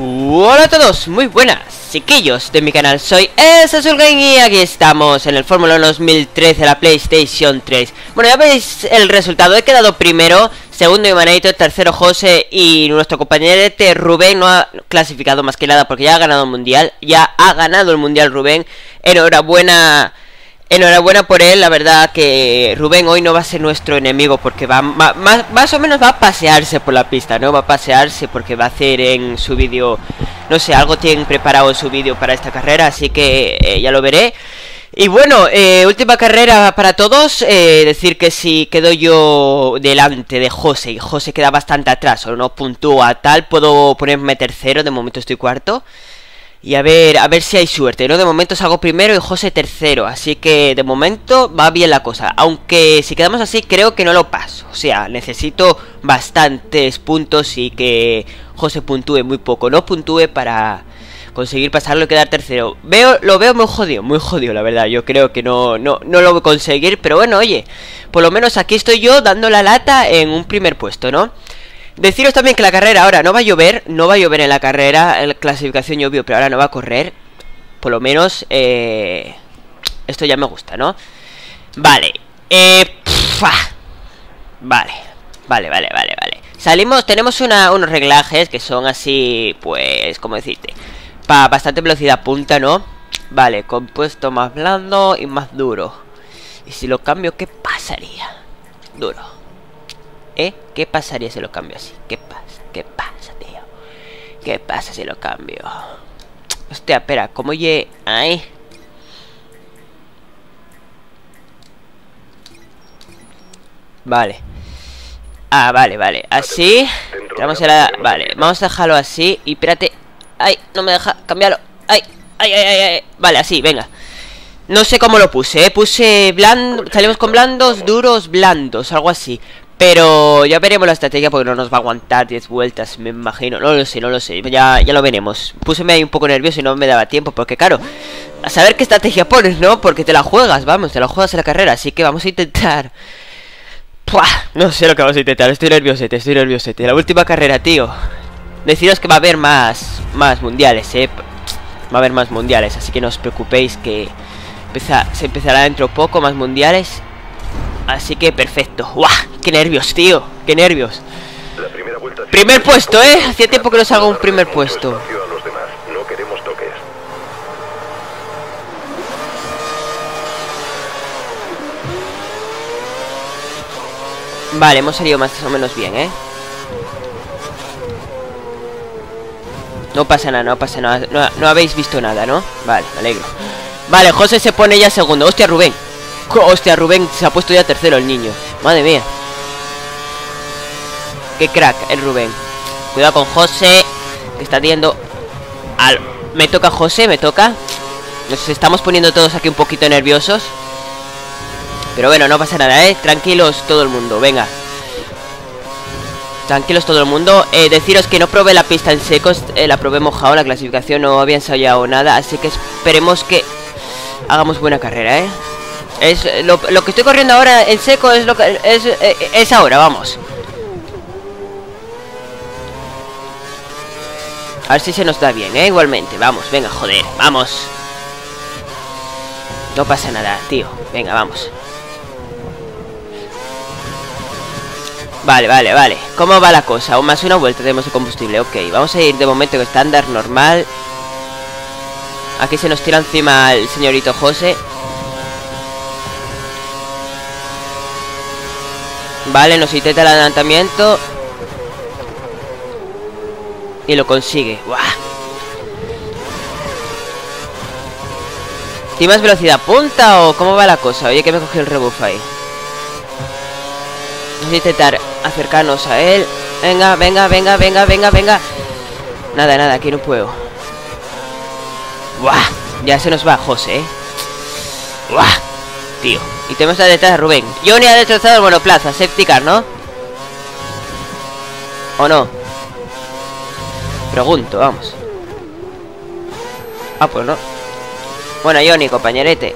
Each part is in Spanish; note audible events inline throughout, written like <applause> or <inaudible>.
Hola a todos, muy buenas, chiquillos de mi canal, soy Game y aquí estamos en el Fórmula 1 2013 la PlayStation 3 Bueno, ya veis el resultado, he quedado primero, segundo Imanator, tercero José y nuestro compañero Rubén no ha clasificado más que nada porque ya ha ganado el Mundial Ya ha ganado el Mundial Rubén, enhorabuena Enhorabuena por él, la verdad que Rubén hoy no va a ser nuestro enemigo porque va más, o menos va a pasearse por la pista, ¿no? Va a pasearse porque va a hacer en su vídeo, no sé, algo tiene preparado en su vídeo para esta carrera, así que eh, ya lo veré. Y bueno, eh, última carrera para todos, eh, decir que si quedo yo delante de José y José queda bastante atrás o no puntúa tal, puedo ponerme tercero, de momento estoy cuarto. Y a ver, a ver si hay suerte, ¿no? De momento salgo primero y José tercero Así que de momento va bien la cosa. Aunque si quedamos así creo que no lo paso. O sea, necesito bastantes puntos y que José puntúe muy poco. No puntúe para conseguir pasarlo y quedar tercero. Veo, Lo veo muy jodido, muy jodido la verdad. Yo creo que no, no, no lo voy a conseguir Pero bueno, oye, por lo menos aquí estoy yo dando la lata en un primer puesto, ¿no? Deciros también que la carrera ahora no va a llover, no va a llover en la carrera, en la clasificación llovió, pero ahora no va a correr. Por lo menos, eh, esto ya me gusta, ¿no? Vale, eh, vale, vale, vale, vale, vale. Salimos, tenemos unos reglajes que son así, pues, ¿cómo decirte? Para bastante velocidad punta, ¿no? Vale, compuesto más blando y más duro. Y si lo cambio, ¿qué pasaría? Duro. ¿Eh? ¿Qué pasaría si lo cambio así? ¿Qué pasa? ¿Qué pasa, tío? ¿Qué pasa si lo cambio? Hostia, espera, ¿cómo ye... Ahí? Vale Ah, vale, vale Así Vamos a Vale, vamos a dejarlo así Y espérate Ay, no me deja cambiarlo Ay, ay, ay, ay, ay. Vale, así, venga no sé cómo lo puse, ¿eh? Puse blando, salimos con blandos, duros, blandos, algo así pero ya veremos la estrategia porque no nos va a aguantar 10 vueltas, me imagino. No lo sé, no lo sé. Ya, ya lo veremos. Puseme ahí un poco nervioso y no me daba tiempo. Porque claro, a saber qué estrategia pones, ¿no? Porque te la juegas, vamos, te la juegas en la carrera. Así que vamos a intentar. ¡Puah! No sé lo que vamos a intentar. Estoy nerviosete, estoy nerviosete. La última carrera, tío. Deciros que va a haber más, más mundiales, ¿eh? Va a haber más mundiales. Así que no os preocupéis que se empezará dentro poco más mundiales. Así que perfecto. ¡Guau! ¡Qué nervios, tío! ¡Qué nervios! Primer puesto, ¿eh? Hacía tiempo que no salga un primer puesto. Vale, hemos salido más o menos bien, ¿eh? No pasa nada, no pasa nada no habéis visto nada, ¿no? Vale, me alegro Vale, José se pone ya segundo Hostia, Rubén Hostia, Rubén se ha puesto ya tercero el niño Madre mía Qué crack el Rubén Cuidado con José Que está viendo al... Me toca José, me toca Nos estamos poniendo todos aquí un poquito nerviosos Pero bueno, no pasa nada, ¿eh? Tranquilos todo el mundo, venga Tranquilos todo el mundo eh, Deciros que no probé la pista en secos eh, La probé mojado, la clasificación no había ensayado nada Así que esperemos que Hagamos buena carrera, ¿eh? Es lo, que estoy corriendo ahora en seco es lo que es, eh, es, ahora, vamos. A ver si se nos da bien, ¿eh? Igualmente, vamos, venga, joder, vamos. No pasa nada, tío. Venga, vamos. Vale, vale, vale. ¿Cómo va la cosa? Aún más una vuelta tenemos de combustible. Ok, vamos a ir de momento en estándar normal. Aquí se nos tira encima el señorito José. Vale, nos intenta el adelantamiento Y lo consigue ¡Buah! ¿Tiene más velocidad punta o cómo va la cosa? Oye, que me cogió el rebuff ahí Vamos a intentar acercarnos a él Venga, venga, venga, venga, venga, venga Nada, nada, aquí no puedo ¡Buah! Ya se nos va José, ¿eh? ¡Buah! Tío y tenemos a detrás a Rubén. Johnny ha destrozado el monoplaza. Safety car, ¿no? ¿O no? Pregunto, vamos. Ah, pues no. Bueno, Johnny, compañerete.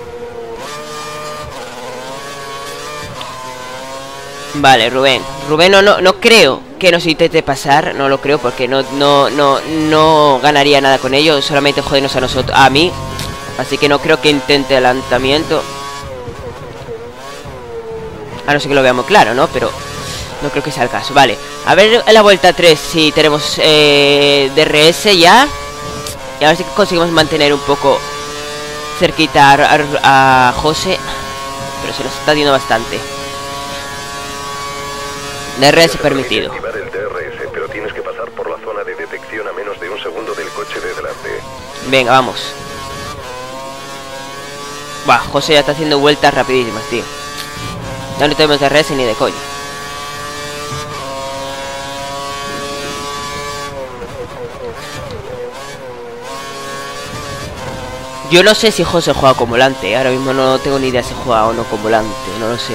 Vale, Rubén. Rubén no, no, no creo que nos intente pasar, no lo creo porque no, no, no, no ganaría nada con ello, solamente jodernos a nosotros, a mí. Así que no creo que intente adelantamiento. A no ser que lo veamos claro, ¿no? Pero no creo que sea el caso. Vale, a ver en la vuelta 3 si tenemos eh, DRS ya. Y a ver si conseguimos mantener un poco cerquita a, a José. Pero se nos está dando bastante. DRS permitido. Activar el DRS, pero tienes que pasar por la zona de detección a menos de un segundo del coche de delante. Venga, vamos. Buah, José ya está haciendo vueltas rapidísimas, tío. Ya no tenemos DRS ni de coño. Yo no sé si José juega con volante, ahora mismo no tengo ni idea si juega o no con volante, no lo sé.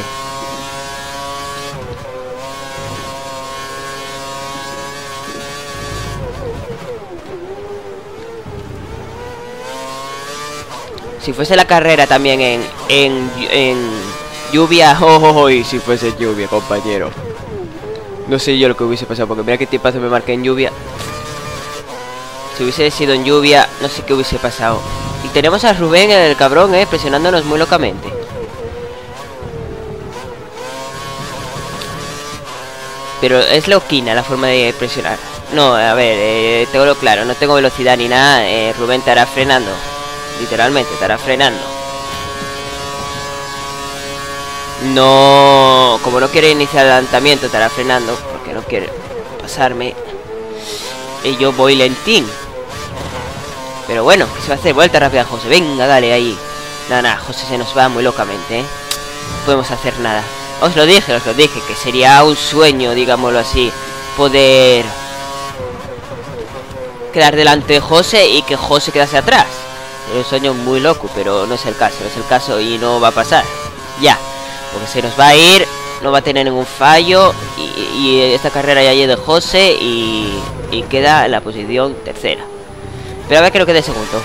Si fuese la carrera también en, en, en lluvia, <laughs> oh, oh, oh, y si fuese lluvia, compañero. No sé yo lo que hubiese pasado, porque mira qué tipazo me marqué en lluvia. Si hubiese sido en lluvia, no sé qué hubiese pasado. Y tenemos a Rubén, el cabrón, eh, presionándonos muy locamente. Pero es loquina la forma de presionar. No, a ver, eh, tengo lo claro, no tengo velocidad ni nada. Eh, Rubén estará frenando. Literalmente, estará frenando. No, como no quiere iniciar el adelantamiento, estará frenando porque no quiere pasarme. Y yo voy lentín. Pero bueno, se va a hacer vuelta rápida, José. Venga, dale ahí. Nada, nada, José se nos va muy locamente, ¿eh? No podemos hacer nada. Os lo dije, os lo dije, que sería un sueño, digámoslo así, poder quedar delante de José y que José quedase atrás. Es un sueño muy loco, pero no es el caso, no es el caso y no va a pasar. Ya, porque se nos va a ir, no va a tener ningún fallo y, y esta carrera ya llega de José y, y queda en la posición tercera. Pero a ver, creo que de segundo.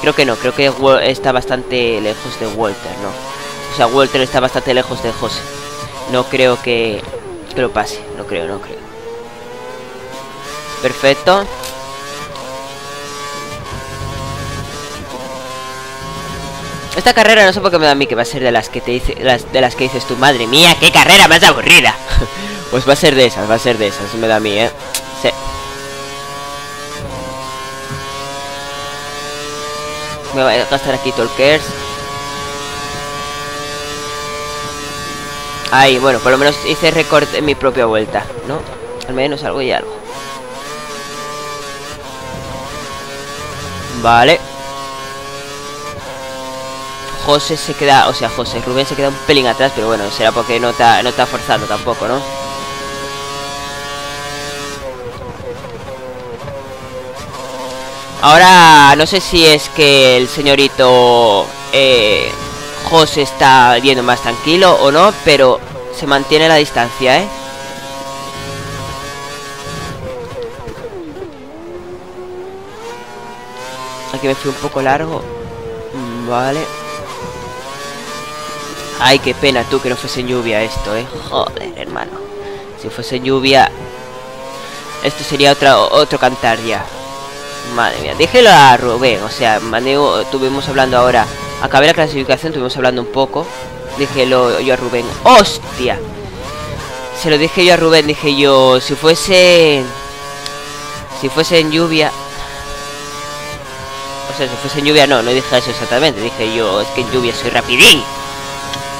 Creo que no, creo que está bastante lejos de Walter, ¿no? O sea, Walter está bastante lejos de José. No creo que, que lo pase, no creo, no creo. Perfecto. Esta carrera no sé por qué me da a mí que va a ser de las que te dice, de las que dices tu madre mía, qué carrera más aburrida. <laughs> pues va a ser de esas, va a ser de esas, me da a mí, eh. Sí. Me voy a gastar aquí Talkers. Ahí, bueno, por lo menos hice récord en mi propia vuelta, ¿no? Al menos algo y algo. Vale. José se queda, o sea, José, Rubén se queda un pelín atrás, pero bueno, será porque no está, no está forzando tampoco, ¿no? Ahora, no sé si es que el señorito eh, José está yendo más tranquilo o no, pero se mantiene la distancia, ¿eh? Aquí me fui un poco largo. Vale. Ay, qué pena tú que no fuese en lluvia esto, ¿eh? Joder, hermano. Si fuese en lluvia... Esto sería otra, otro cantar ya. Madre mía, déjelo a Rubén, o sea, Maneo, estuvimos hablando ahora. Acabé la clasificación, estuvimos hablando un poco. Díjelo yo a Rubén. ¡Hostia! Se lo dije yo a Rubén, dije yo, si fuese... Si fuese en lluvia... O sea, si fuese en lluvia, no, no dije eso exactamente. Dije yo, es que en lluvia soy rapidín.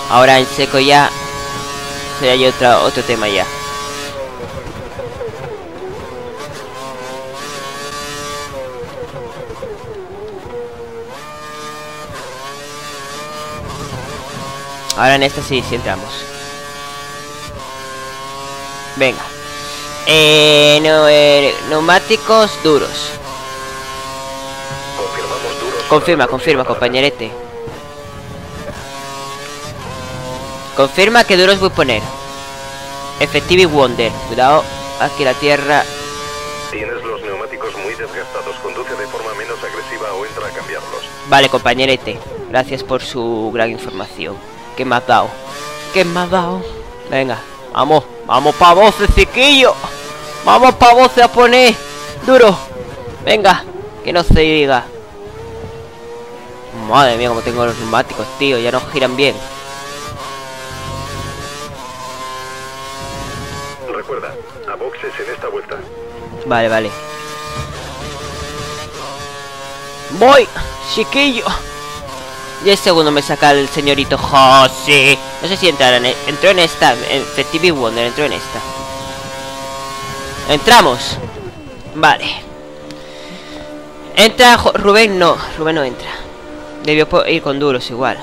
Ahora en seco ya... Sería ya otro, otro tema ya. Ahora en esta sí, sí entramos. Venga. Eh, no, eh, neumáticos duros. Confirmamos duros. Confirma, confirma, compañerete. Confirma que duros voy a poner. Effective Wonder. Cuidado, aquí la tierra. Tienes los neumáticos muy desgastados. Conduce de forma menos agresiva o entra a cambiarlos. Vale, compañerete. Gracias por su gran información. ¿Qué me has dado? ¿Qué me has dado? Venga, vamos, vamos pa' vos, chiquillo. Vamos pa' vos a poner duro. Venga, que no se diga. Madre mía, como tengo los neumáticos, tío. Ya no giran bien. Recuerda, a boxes en esta vuelta. Vale, vale. Voy, chiquillo. Y el segundo me saca el señorito José. No sé si entrará en, entró en esta. En Festive Wonder entró en esta. Entramos. Vale. Entra Rubén, no. Rubén no entra. Debió ir con duros igual.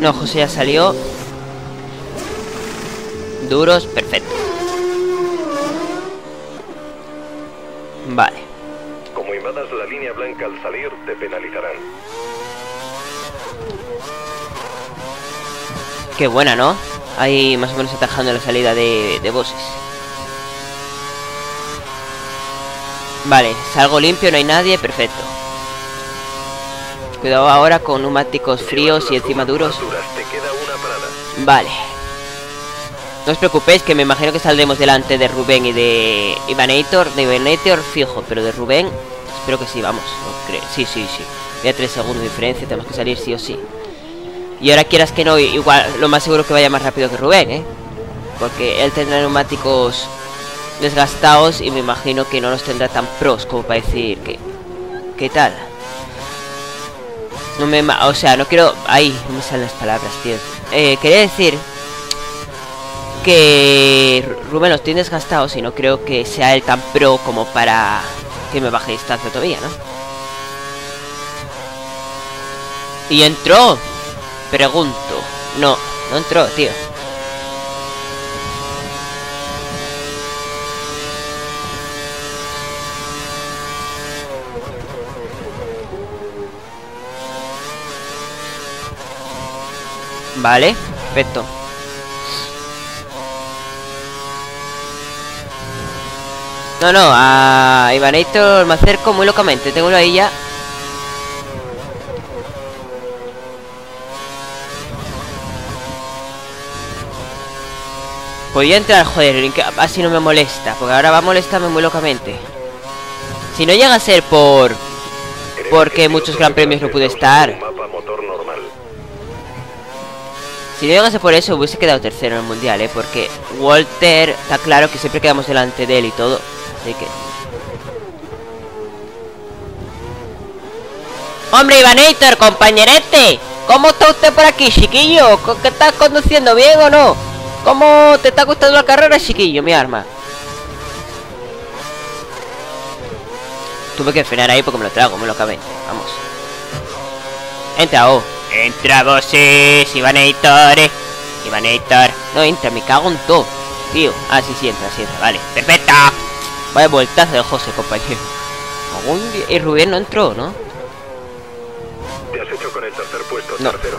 No, José ya salió. Duros, perfecto. Vale. Como invadas la línea blanca al salir, te penalizarán. Qué buena, ¿no? Ahí más o menos atajando la salida de, de bosses. Vale, salgo limpio, no hay nadie, perfecto. Cuidado ahora con neumáticos fríos y encima duros. Vale. No os preocupéis que me imagino que saldremos delante de Rubén y de Ivanator. De Ivanator fijo, pero de Rubén espero que sí, vamos. Sí, sí, sí. Ya tres segundos de diferencia, tenemos que salir sí o sí. Y ahora quieras que no, igual lo más seguro que vaya más rápido que Rubén, ¿eh? Porque él tendrá neumáticos desgastados y me imagino que no los tendrá tan pros como para decir que... ¿Qué tal? No me... O sea, no quiero... Ahí, no me salen las palabras, tío. Eh, quería decir... Que Rubén los tiene desgastados y no creo que sea él tan pro como para que me baje distancia todavía, ¿no? Y entró. Pregunto. No, no entró, tío. Vale, perfecto. No, no, a Ivanator me acerco muy locamente. Tengo ahí ya. Podría entrar, joder, así no me molesta. Porque ahora va a molestarme muy locamente. Si no llega a ser por... Porque muchos gran premios no pude estar. Si no llegase por eso, hubiese quedado tercero en el mundial, ¿eh? Porque Walter, está claro que siempre quedamos delante de él y todo. Así que... ¡Hombre, Ivanator, compañerete! ¿Cómo está usted por aquí, chiquillo? ¿Co- ¿Qué estás conduciendo bien o no? ¿Cómo te está gustando la carrera, chiquillo, mi arma? Tuve que frenar ahí porque me lo trago, muy locamente. Vamos. Entra, oh. Entra, voces, Ivanator. eh. Ivanator. No entra, me cago en todo. Tío. Ah, sí, sí, entra, sí entra. Vale, perfecto. Vaya vueltazo de José, compañero. Algún día- Y Rubén no entró, ¿no? Te has hecho con el tercer puesto, No. tercero.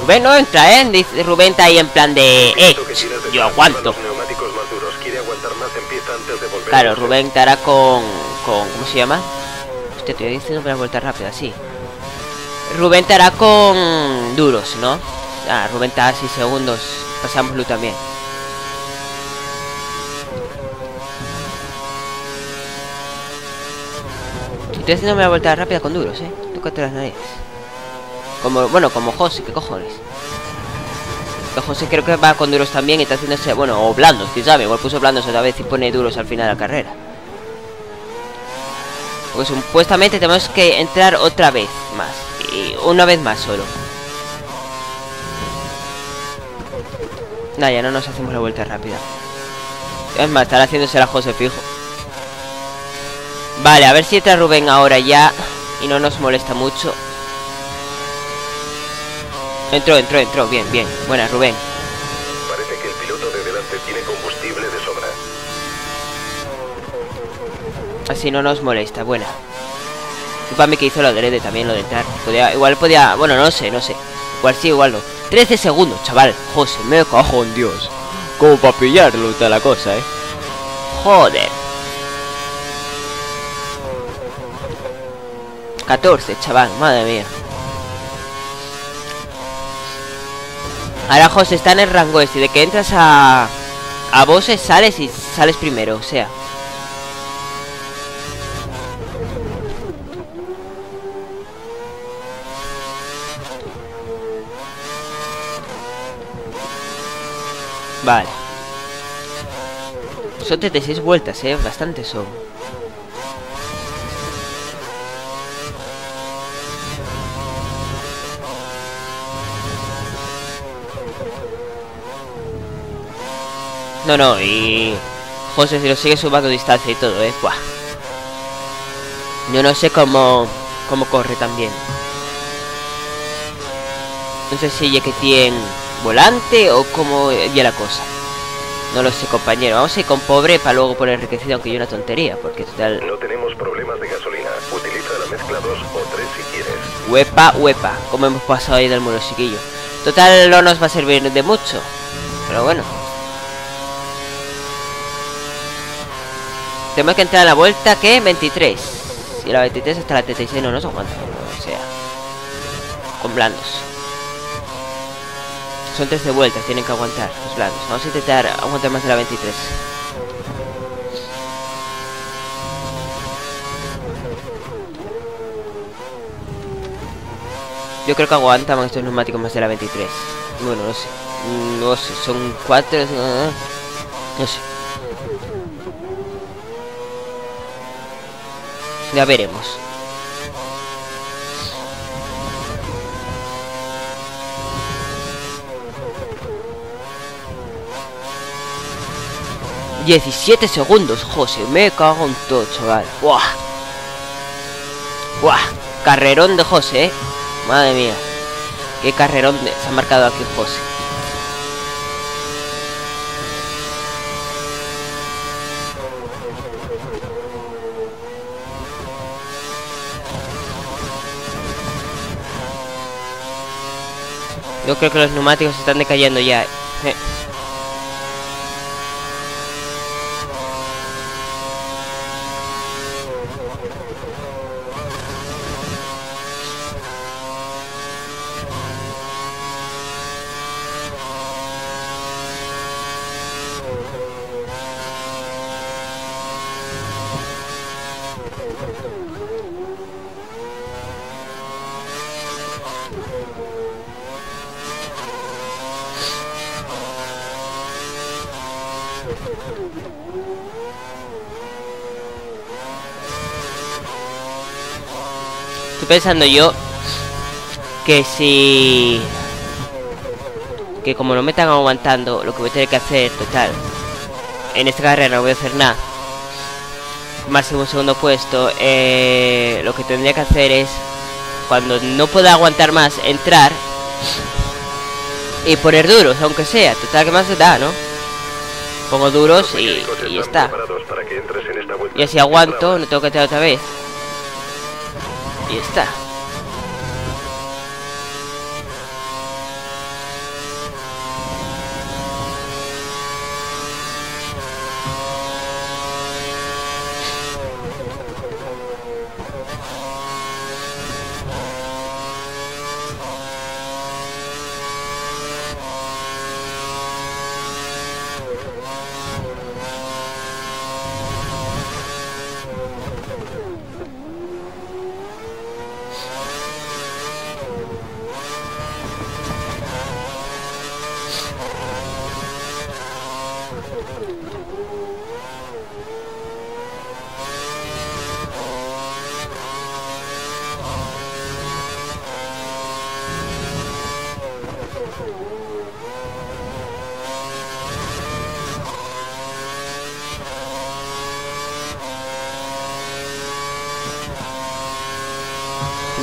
Rubén no entra, ¿eh? Dice Rubén está ahí en plan de... Eh, yo aguanto. Claro, Rubén estará con, con... ¿Cómo se llama? Hostia, te voy diciendo para vuelta rápida, sí. Rubén estará con duros, ¿no? Ah, Rubén está a 6 segundos. Pasámoslo también. Estoy haciendo una vuelta rápida con duros, ¿eh? Tócate las narices. Como, bueno, como José, ¿qué cojones? José creo que va con duros también y está haciéndose, bueno, o blandos, quién sabe, igual puso blandos otra vez y pone duros al final de la carrera. Pues supuestamente tenemos que entrar otra vez más. Y una vez más solo. Nah, ya no nos hacemos la vuelta rápida. Es más, estará haciéndose la José fijo. Vale, a ver si entra Rubén ahora ya. Y no nos molesta mucho. Entró, entró, entró. Bien, bien. Buena, Rubén. Parece que el piloto de delante tiene combustible de sobra. Así no nos molesta, buena. Disculpadme que hizo lo de también, lo de entrar. Podía, igual podía. Bueno, no sé, no sé. Igual sí, igual no. 13 segundos, chaval. José, me cago en Dios. Como para pillarlo toda la cosa, eh. Joder. 14, chaval, madre mía. Ahora José está en el rango este de que entras a a bosses sales y sales primero, o sea. Vale. Son 36 vueltas, eh. Bastante son. No, no, y... José, si lo sigue sumando distancia y todo, ¿eh? Buah. Yo no sé cómo... Cómo corre también. No sé si ya que tiene volante o cómo ya la cosa. No lo sé, compañero. Vamos a ir con pobre para luego poner enriquecido, aunque yo una tontería, porque total... No tenemos problemas de gasolina. Utiliza la mezcla 2 o 3 si quieres. Huepa, huepa. Como hemos pasado ahí del muro, chiquillo. Total, no nos va a servir de mucho. Pero bueno. Tenemos que entrar a la vuelta, ¿qué? 23. Y la 23 hasta la 36 no nos aguanta. O sea... Con blandos. Son 13 vueltas, tienen que aguantar los blandos. Vamos a intentar aguantar más de la 23. Yo creo que aguantan estos neumáticos más de la 23. Bueno, no sé. No sé, son 4... No sé. Ya veremos. ¡17 segundos! José, me cago en todo, chaval. ¡Buah! ¡Buah! Carrerón de José, ¿eh? Madre mía. Qué carrerón se ha marcado aquí José. Yo creo que los neumáticos están decayendo ya. Eh. Estoy pensando yo que si... Que como no me están aguantando, lo que voy a tener que hacer, total. En esta carrera no voy a hacer nada. Máximo segundo puesto. Eh, lo que tendría que hacer es, cuando no pueda aguantar más, entrar y poner duros, aunque sea. Total, que más se da, ¿no? Pongo duros y, y está. Y así aguanto, no tengo que entrar otra vez. Y está.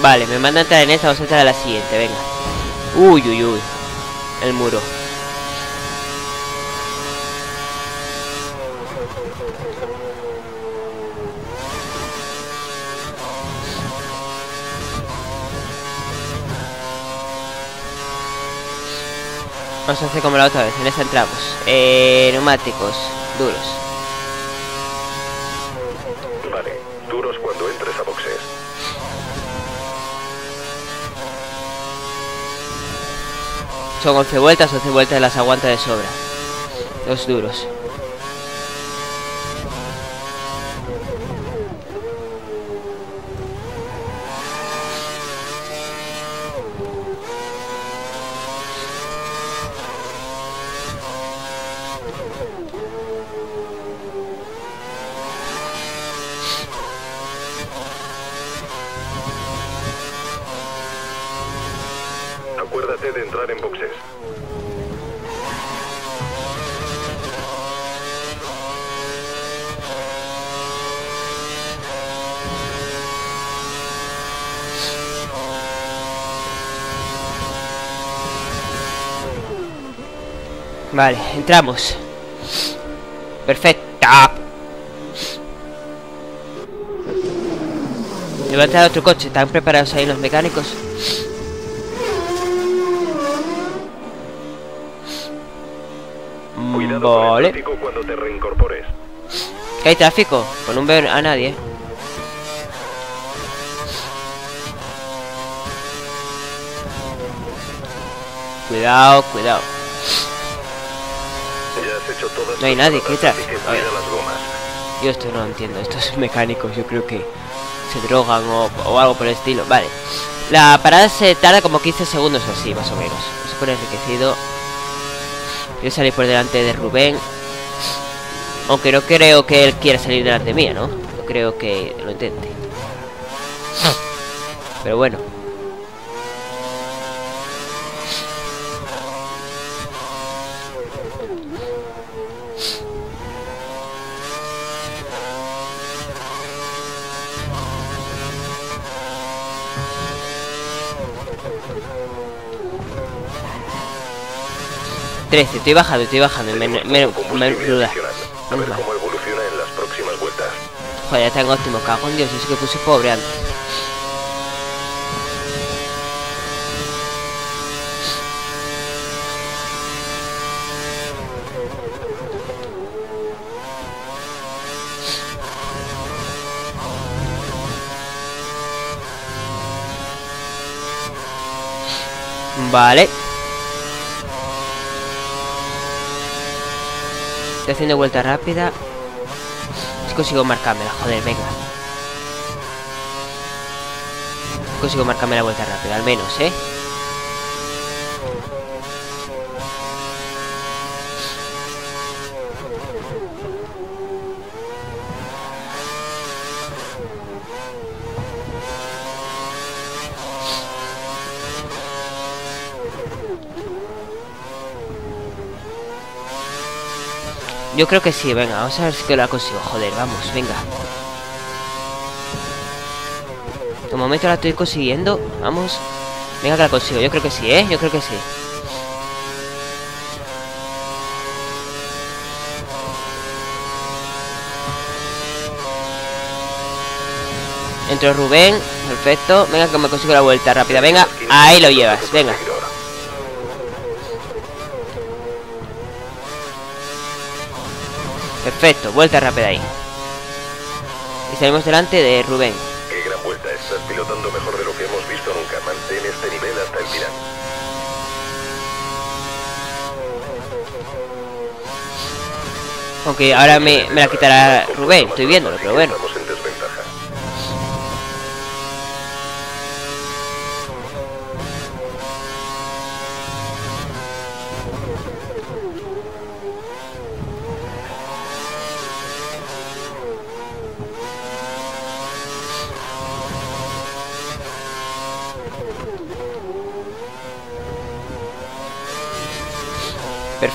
Vale, me manda a entrar en esta, vamos a entrar a la siguiente, venga. Uy, uy, uy. El muro. Vamos a hacer como la otra vez, en esta entramos. Eh, neumáticos, duros. Vale. Duros cuando entres a boxes. Son 11 vueltas, 11 vueltas las aguanta de sobra. Los duros. Entrar en boxes. Vale, entramos. Perfecto. Le va a entrar otro coche. ¿Están preparados ahí los mecánicos? Vale. ¿Que hay tráfico? Pues no veo a nadie. Cuidado, cuidado. No hay nadie, ¿qué tráfico? ver. Yo esto no lo entiendo. Estos mecánicos yo creo que se drogan o, o algo por el estilo. Vale. La parada se tarda como 15 segundos o así, más o menos. Se pone enriquecido. Yo salí por delante de Rubén. Aunque no creo que él quiera salir delante mía, ¿no? No creo que lo intente. Pero bueno. Trece, estoy bajando, estoy bajando. Me, me, me, adicional. A ver cómo evoluciona en las próximas vueltas. Joder, ya tengo óptimo, cago en Dios, es que puse pobre antes. Vale. Estoy haciendo vuelta rápida. Si consigo marcármela, joder, venga. Consigo marcarme la vuelta rápida, al menos, ¿eh? Yo creo que sí, venga, vamos a ver si que la consigo. Joder, vamos, venga. De momento la estoy consiguiendo. Vamos. Venga que la consigo. Yo creo que sí, ¿eh? Yo creo que sí. Entró Rubén. Perfecto. Venga que me consigo la vuelta rápida. Venga, ahí lo llevas. Venga. Perfecto. Vuelta rápida ahí. Y salimos delante de Rubén. Qué gran vuelta. Estás pilotando mejor de lo que hemos visto nunca. Mantén este nivel hasta el final. Aunque ahora me, me la quitará Rubén. Estoy viéndolo, pero bueno. Estamos en desventaja.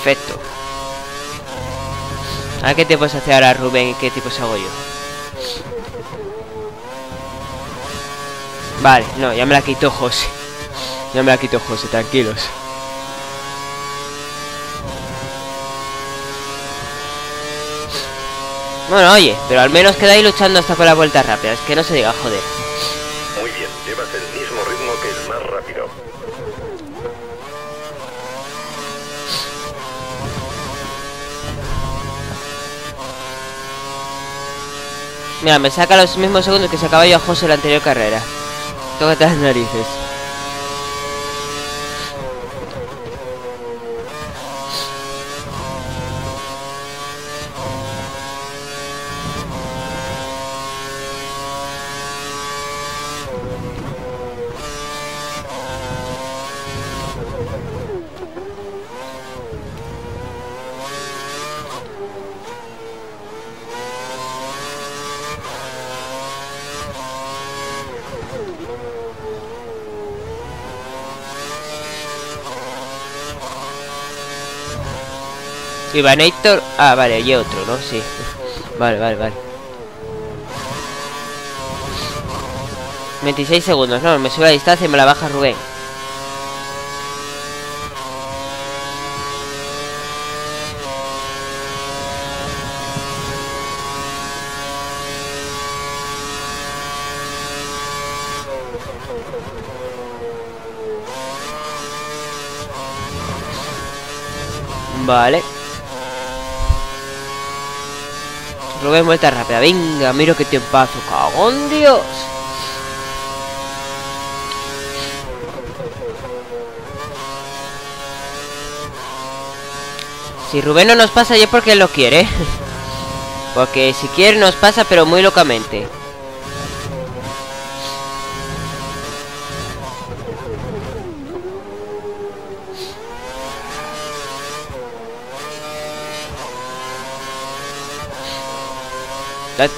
Perfecto. A qué tipos hace ahora Rubén y qué tipos hago yo. Vale, no, ya me la quitó José. Ya me la quitó José, tranquilos. Bueno, oye, pero al menos queda ahí luchando hasta con la vuelta rápida. Es que no se diga, joder. Mira, me saca los mismos segundos que sacaba yo a José la anterior carrera. Tócate las narices. Ivanator. Ah, vale, y otro, ¿no? Sí. <laughs> Vale, vale, vale. 26 segundos, no, me sube la distancia y me la baja Rubén. Vale. Rubén, vuelta rápida. Venga, miro qué tiempazo. ¡Cagón Dios! Si Rubén no nos pasa ya porque él lo quiere. <laughs> Porque si quiere nos pasa pero muy locamente.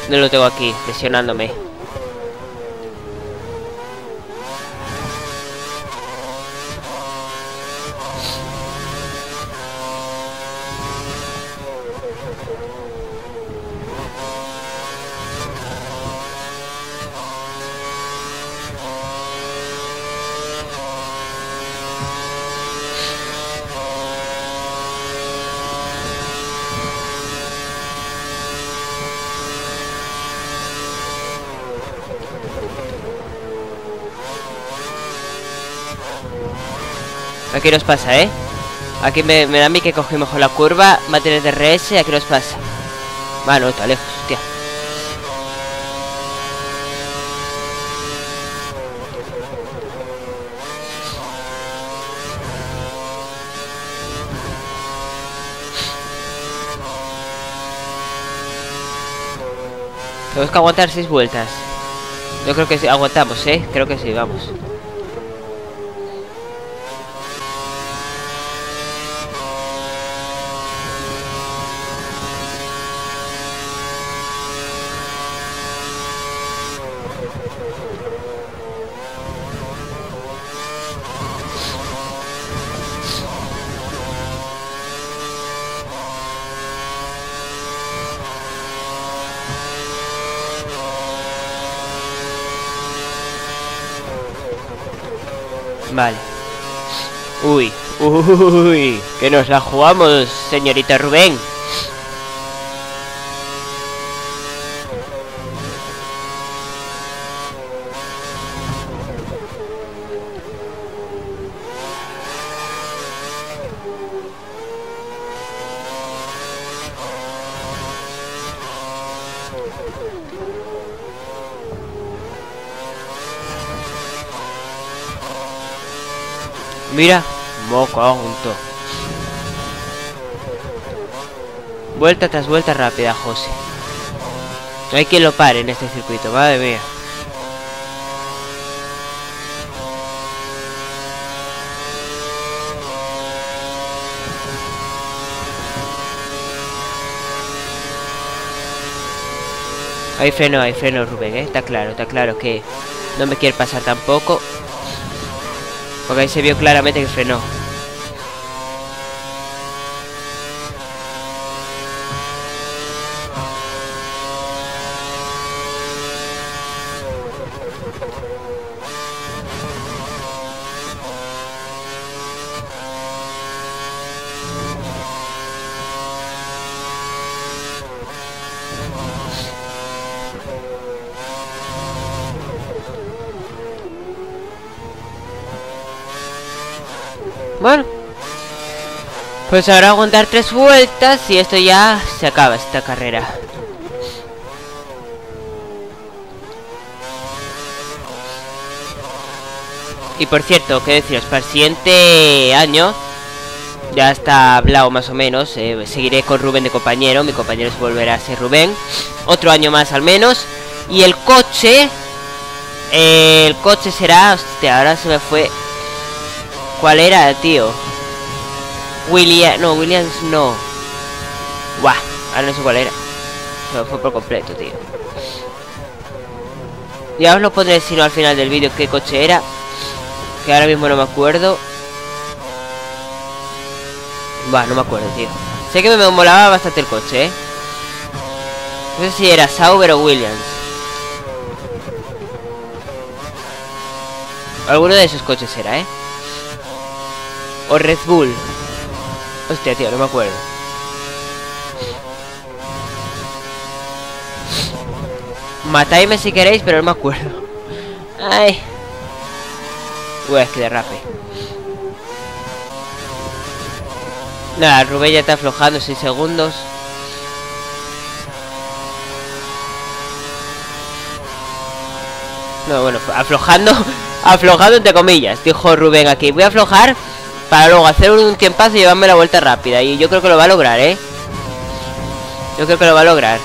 No lo tengo aquí, presionándome. Aquí nos pasa, ¿eh? Aquí me, da a mí que cogí mejor la curva Va a tener DRS, aquí nos pasa Bueno, está lejos, hostia Tenemos que aguantar seis vueltas Yo creo que sí, aguantamos, ¿eh? Creo que sí, vamos Vale. Uy, uy, que nos la jugamos, señorita Rubén. Mira, moco junto. Vuelta tras vuelta rápida, José. No hay quien lo pare en este circuito, madre mía. Hay freno, hay freno, Rubén, ¿eh? Está claro, está claro que no me quiere pasar tampoco. Porque ahí se vio claramente que frenó. Bueno. Pues ahora aguantar tres vueltas y esto ya se acaba esta carrera. Y por cierto, que deciros, para el siguiente año, ya está hablado más o menos, eh, seguiré con Rubén de compañero, mi compañero se volverá a ser Rubén, otro año más al menos, y el coche, eh, el coche será, hostia, ahora se me fue ¿Cuál era, tío? William... No, Williams no. Buah, ahora no sé cuál era. Me fue por completo, tío. Ya os lo pondré si no al final del vídeo qué coche era. Que ahora mismo no me acuerdo. Buah, no me acuerdo, tío. Sé que me molaba bastante el coche, ¿eh? No sé si era Sauber o Williams. Alguno de esos coches era, ¿eh? O Red Bull. Hostia, tío, no me acuerdo. Matadme si queréis, pero no me acuerdo. Ay. Uy, es que derrape. Nada, Rubén ya está aflojando 6 segundos. No, bueno, aflojando, <laughs> aflojando entre comillas, dijo Rubén aquí. Voy a aflojar para luego hacer un tiempazo y llevarme la vuelta rápida. Y yo creo que lo va a lograr, ¿eh? Yo creo que lo va a lograr.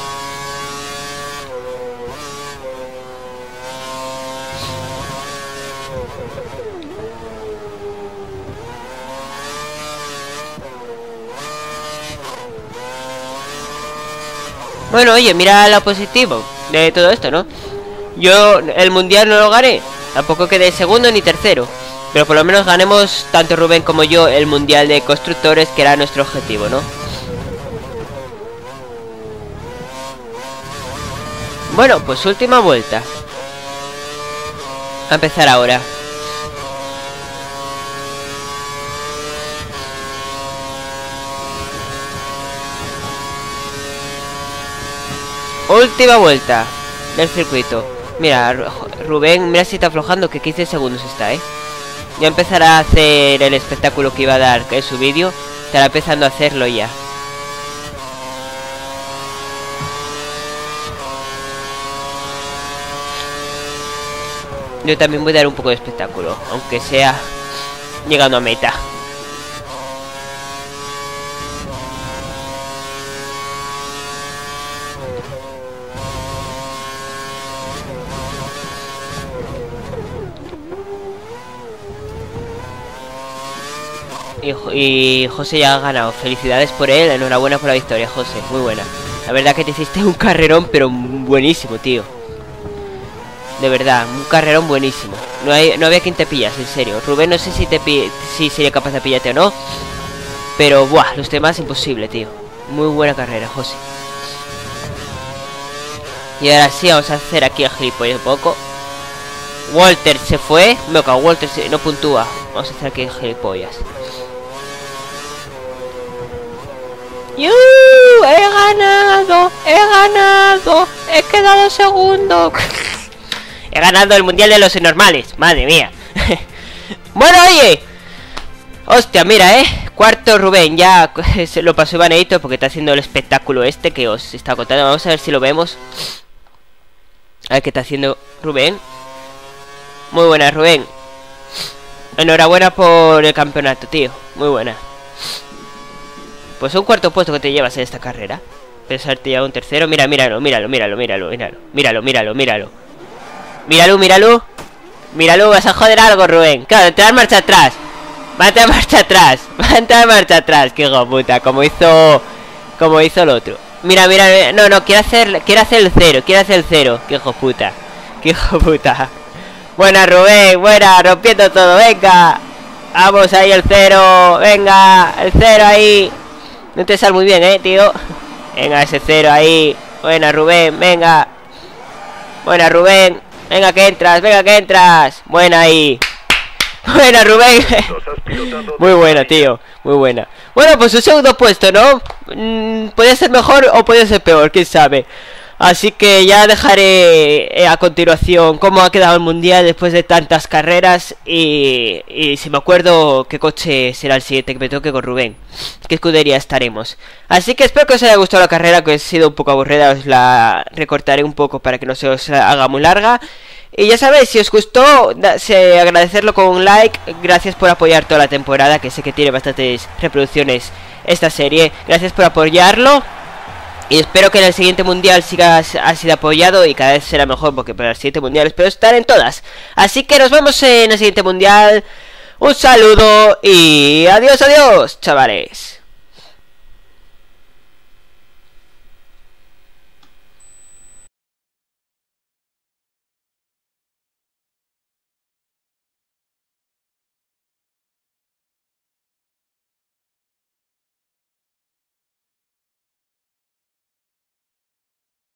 Bueno, oye, mira lo positivo de todo esto, ¿no? Yo el mundial no lo gané, tampoco quedé segundo ni tercero, pero por lo menos ganemos tanto Rubén como yo el mundial de constructores, que era nuestro objetivo, ¿no? Bueno, pues última vuelta. A empezar ahora. Última vuelta del circuito. Mira, Rubén, mira si está aflojando, que 15 segundos está, ¿eh? Ya empezará a hacer el espectáculo que iba a dar en su vídeo. Estará empezando a hacerlo ya. Yo también voy a dar un poco de espectáculo, aunque sea llegando a meta. Y, José ya ha ganado. Felicidades por él. Enhorabuena por la victoria, José. Muy buena. La verdad que te hiciste un carrerón, pero buenísimo, tío. De verdad, un carrerón buenísimo. No, hay, no había quien te pillas, en serio. Rubén, no sé si te si sería capaz de pillarte o no. Pero, buah, los demás imposible, tío. Muy buena carrera, José. Y ahora sí, vamos a hacer aquí el gilipollas un poco. Walter se fue. Me cago, Walter no puntúa. Vamos a hacer aquí el gilipollas. ¡He ganado! ¡He ganado! ¡He quedado segundo! <laughs> He ganado el mundial de los normales, madre mía. <laughs> bueno, oye. Hostia, mira, eh. Cuarto Rubén, ya <laughs> se lo pasó Ivaneito porque está haciendo el espectáculo este que os está contando. Vamos a ver si lo vemos. A ver qué está haciendo Rubén. Muy buena, Rubén. Enhorabuena por el campeonato, tío. Muy buena. Pues un cuarto puesto que te llevas en esta carrera. Pensarte ya un tercero. Mira, míralo, míralo, míralo, míralo, míralo. Míralo, míralo, míralo. Míralo, míralo. Míralo, vas a joder algo, Rubén. Claro, te das marcha atrás. Mate a marcha atrás. <laughs> Mate a marcha atrás. Qué puta. Como hizo. Como hizo el otro. Mira, mira, no, no, quiere hacer, quiere hacer el cero, quiere hacer el cero. Qué hijo puta. Qué hijo puta. Buena, Rubén, buena, rompiendo todo, venga. Vamos ahí el cero, venga, el cero ahí. No te sale muy bien, eh, tío. Venga, ese cero ahí. Buena, Rubén, venga. Buena, Rubén. Venga, que entras, venga, que entras. Buena ahí. <laughs> Buena, Rubén. Muy buena, tío. Muy buena. Bueno, pues su segundo puesto, ¿no? Mm, puede ser mejor o puede ser peor, quién sabe. Así que ya dejaré eh, a continuación cómo ha quedado el mundial después de tantas carreras y, si me acuerdo qué coche será el siguiente que me toque con Rubén, qué escudería estaremos. Así que espero que os haya gustado la carrera, que ha sido un poco aburrida, os la recortaré un poco para que no se os haga muy larga. Y ya sabéis, si os gustó, agradecerlo con un like, gracias por apoyar toda la temporada, que sé que tiene bastantes reproducciones esta serie, gracias por apoyarlo. Y espero que en el siguiente mundial sigas así apoyado y cada vez será mejor porque para el siguiente mundial espero estar en todas. Así que nos vemos en el siguiente mundial. Un saludo y adiós, adiós, chavales.